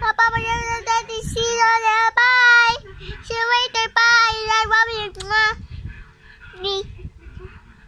पापा